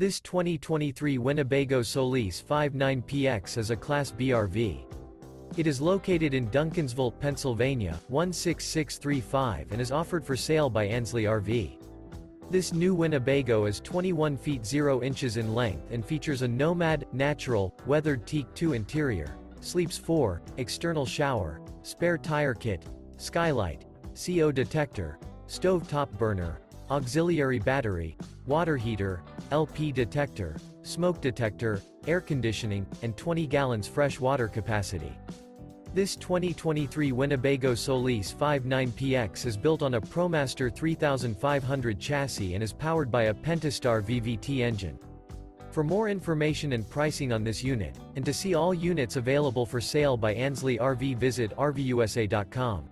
This 2023 Winnebago Solis 59PX is a Class B RV. It is located in Duncansville, Pennsylvania, 16635 and is offered for sale by Ansley RV. This new Winnebago is 21 feet 0 inches in length and features a Nomad, natural, weathered teak 2 interior, sleeps 4, external shower, spare tire kit, skylight, CO detector, stove top burner, auxiliary battery, water heater, LP detector, smoke detector, air conditioning, and 20 gallons fresh water capacity. This 2023 Winnebago Solis 59PX is built on a ProMaster 3500 chassis and is powered by a Pentastar VVT engine. For more information and pricing on this unit, and to see all units available for sale by Ansley RV visit RVUSA.com.